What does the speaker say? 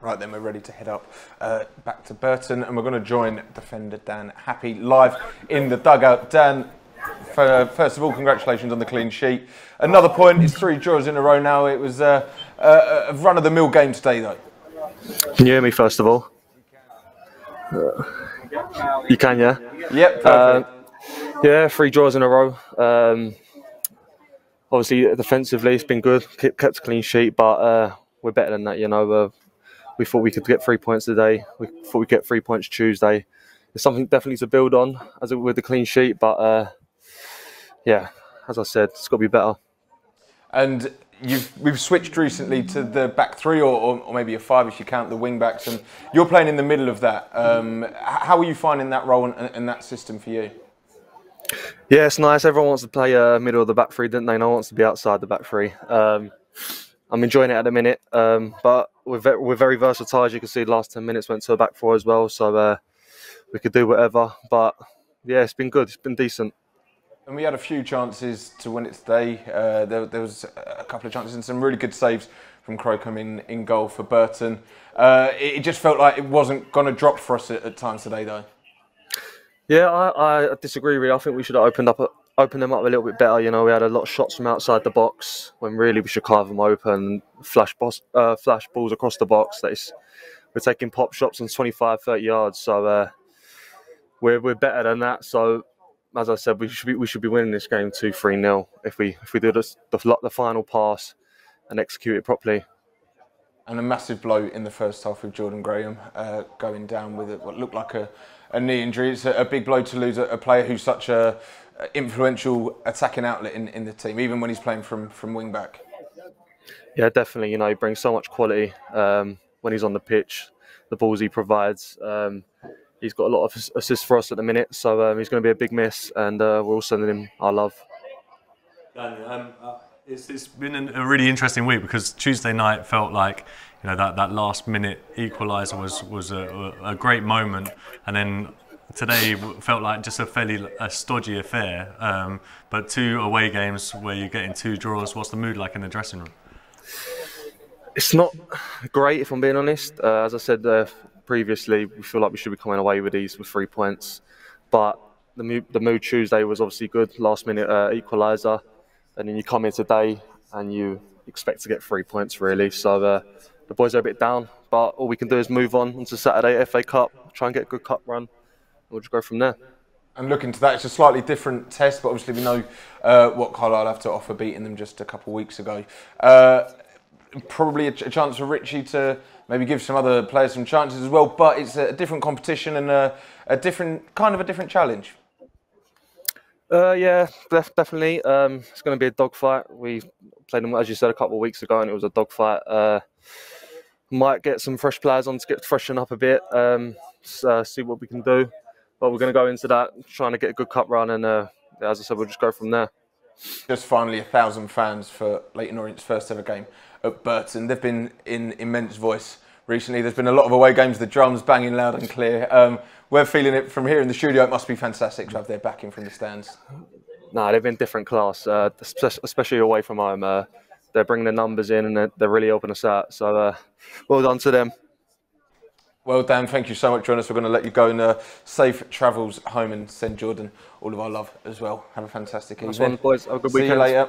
Right then, we're ready to head up uh, back to Burton, and we're going to join defender Dan Happe live in the dugout. Dan, for, first of all, congratulations on the clean sheet. Another point. It's three draws in a row now. It was uh, a run of the mill game today, though. Can you hear me first of all? you can, yeah. Yep. Uh, yeah, three draws in a row. Um, obviously, defensively, it's been good. Kept a clean sheet, but uh, we're better than that. You know, uh, we thought we could get three points today. We thought we'd get three points Tuesday. It's something definitely to build on as with the clean sheet, but uh, yeah, as I said, it's got to be better. And you've we've switched recently to the back three, or, or, or, maybe a five if you count the wing backs, and you're playing in the middle of that. Um, how are you finding that role and, and, that system for you? Yeah, it's nice. Everyone wants to play uh, middle of the back three, don't they? No one wants to be outside the back three. Um, I'm enjoying it at the minute, um, but we're very, we're very versatile. As you can see, the last ten minutes went to a back four as well, so uh, we could do whatever. But yeah, it's been good. It's been decent. And we had a few chances to win it today. Uh, there, there, was a couple of chances and some really good saves from Crocombe in, in goal for Burton. Uh, it, it, just felt like it wasn't going to drop for us at, at, times today, though. Yeah, I, I disagree. Really, I think we should have opened up open them up a little bit better. You know, we had a lot of shots from outside the box when really we should carve them open. Flash, boss, uh, flash balls across the box. That's, we're taking pop shots on 25, 30 yards. So uh, we're, we're better than that. So as I said, we should be, we should be winning this game 2 3 0 if we, if we do the, the, the final pass and execute it properly. And a massive blow in the first half with Jordan Graham uh, going down with what looked like a, a knee injury. It's a, a big blow to lose a, a player who's such a influential attacking outlet in, in the team, even when he's playing from from wing back. Yeah, definitely. You know, he brings so much quality um, when he's on the pitch. The balls he provides. Um, he's got a lot of assists for us at the minute, so um, he's going to be a big miss, and uh, we're all sending him our love. Daniel, um, uh, it's, it's been a really interesting week because Tuesday night felt like you know that, that last minute equaliser was was a, a great moment, and then today felt like just a fairly a stodgy affair. Um, but two away games where you're getting two draws. What's the mood like in the dressing room? It's not great, if I'm being honest. Uh, as I said uh, previously, we feel like we should be coming away with these with three points. But the mood, the mood Tuesday was obviously good. Last minute uh, equaliser, and then you come here today and you expect to get three points really. So uh, the boys are a bit down, but all we can do is move on onto Saturday FA Cup, try and get a good cup run we'll just go from there. And looking to that, it's a slightly different test, but obviously we know uh, what Carlisle have to offer, beating them just a couple of weeks ago. Uh, probably a, ch- a, chance for Richie to maybe give some other players some chances as well, but it's a, different competition and a, a, different kind of a different challenge. Uh, yeah, def- definitely. Um, it's going to be a dogfight. We played them, as you said, a couple of weeks ago, and it was a dogfight. Uh, might get some fresh players on to get freshen up a bit, um, uh, see what we can do. But we're going to go into that trying to get a good cup run, and uh, as I said, we'll just go from there. Just finally, a thousand fans for Leyton Orient's first ever game at Burton. They've been in immense voice recently. There's been a lot of away games, the drums banging loud and clear. Um, we're feeling it from here in the studio. It must be fantastic to have their backing from the stands. No, they've been different class, uh, especially away from home. Uh, they're bringing the numbers in and they're, they're really helping us out. So uh, well done to them. Well, Dan, thank you so much for joining us. We're going to let you go and uh, safe travels home and send Jordan all of our love as well. Have a fantastic evening. One, boys. Have a good See weekend. you later.